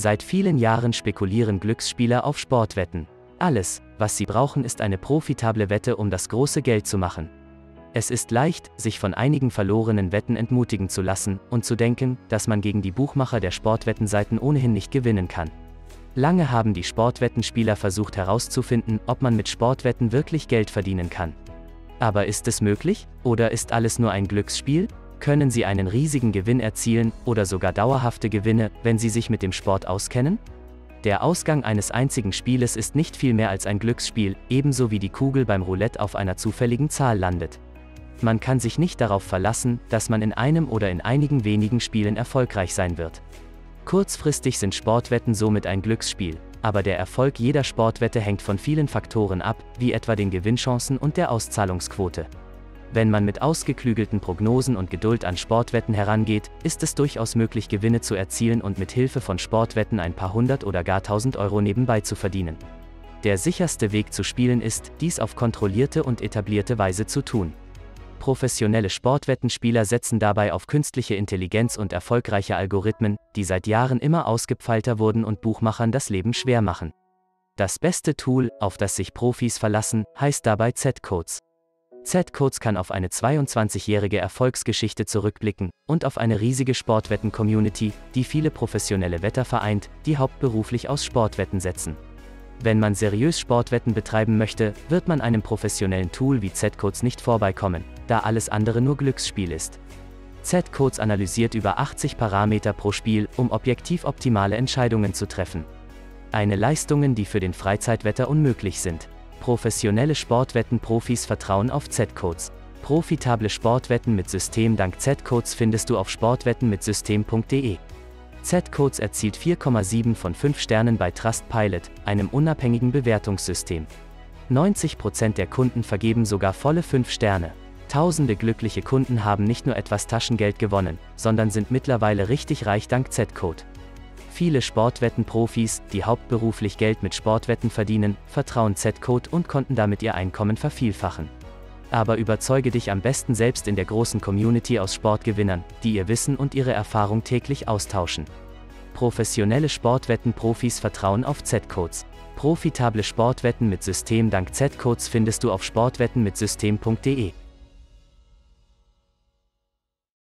Seit vielen Jahren spekulieren Glücksspieler auf Sportwetten. Alles, was sie brauchen, ist eine profitable Wette, um das große Geld zu machen. Es ist leicht, sich von einigen verlorenen Wetten entmutigen zu lassen und zu denken, dass man gegen die Buchmacher der Sportwettenseiten ohnehin nicht gewinnen kann. Lange haben die Sportwettenspieler versucht herauszufinden, ob man mit Sportwetten wirklich Geld verdienen kann. Aber ist es möglich? Oder ist alles nur ein Glücksspiel? Können sie einen riesigen Gewinn erzielen oder sogar dauerhafte Gewinne, wenn sie sich mit dem Sport auskennen? Der Ausgang eines einzigen Spieles ist nicht viel mehr als ein Glücksspiel, ebenso wie die Kugel beim Roulette auf einer zufälligen Zahl landet. Man kann sich nicht darauf verlassen, dass man in einem oder in einigen wenigen Spielen erfolgreich sein wird. Kurzfristig sind Sportwetten somit ein Glücksspiel, aber der Erfolg jeder Sportwette hängt von vielen Faktoren ab, wie etwa den Gewinnchancen und der Auszahlungsquote. Wenn man mit ausgeklügelten Prognosen und Geduld an Sportwetten herangeht, ist es durchaus möglich, Gewinne zu erzielen und mit Hilfe von Sportwetten ein paar hundert oder gar tausend Euro nebenbei zu verdienen. Der sicherste Weg zu spielen ist, dies auf kontrollierte und etablierte Weise zu tun. Professionelle Sportwettenspieler setzen dabei auf künstliche Intelligenz und erfolgreiche Algorithmen, die seit Jahren immer ausgefeilter wurden und Buchmachern das Leben schwer machen. Das beste Tool, auf das sich Profis verlassen, heißt dabei Z-Codes. Z-Codes kann auf eine 22-jährige Erfolgsgeschichte zurückblicken und auf eine riesige Sportwetten-Community, die viele professionelle Wetter vereint, die hauptberuflich aus Sportwetten setzen. Wenn man seriös Sportwetten betreiben möchte, wird man einem professionellen Tool wie Z-Codes nicht vorbeikommen, da alles andere nur Glücksspiel ist. Z-Codes analysiert über 80 Parameter pro Spiel, um objektiv optimale Entscheidungen zu treffen. Eine Leistungen, die für den Freizeitwetter unmöglich sind. Professionelle Sportwetten-Profis vertrauen auf Z-Codes. Profitable Sportwetten mit System dank Z-Codes findest du auf sportwettenmitsystem.de. Z-Codes erzielt 4,7 von 5 Sternen bei Trustpilot, einem unabhängigen Bewertungssystem. 90% der Kunden vergeben sogar volle 5 Sterne. Tausende glückliche Kunden haben nicht nur etwas Taschengeld gewonnen, sondern sind mittlerweile richtig reich dank Z-Code. Viele Sportwetten-Profis, die hauptberuflich Geld mit Sportwetten verdienen, vertrauen Z-Code und konnten damit ihr Einkommen vervielfachen. Aber überzeuge dich am besten selbst in der großen Community aus Sportgewinnern, die ihr Wissen und ihre Erfahrung täglich austauschen. Professionelle Sportwetten-Profis vertrauen auf Z-Codes. Profitable Sportwetten mit System dank Z-Codes findest du auf sportwettenmitsystem.de.